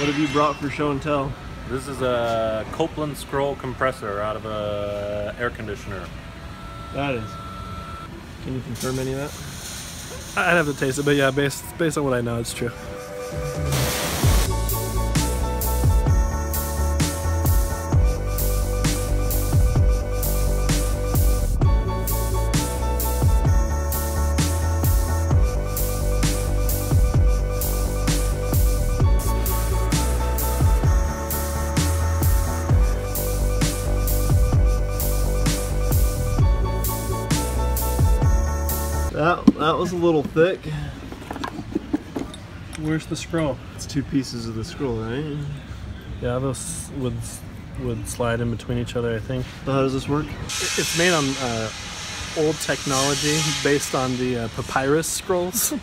What have you brought for show and tell? This is a Copeland scroll compressor out of a air conditioner. That is. Can you confirm any of that? I'd have to taste it, but yeah, based based on what I know, it's true. That that was a little thick. Where's the scroll? It's two pieces of the scroll, right? Yeah, those would would slide in between each other. I think So how does this work? It's made on uh, old technology based on the uh, papyrus scrolls.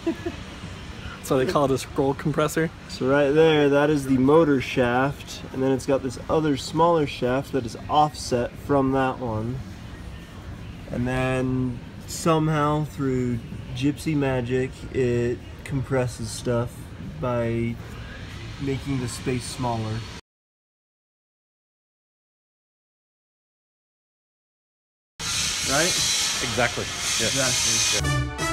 so they call it a scroll compressor. So right there, that is the motor shaft, and then it's got this other smaller shaft that is offset from that one. And then somehow through gypsy magic, it compresses stuff by making the space smaller. Right? Exactly. Yes. Exactly.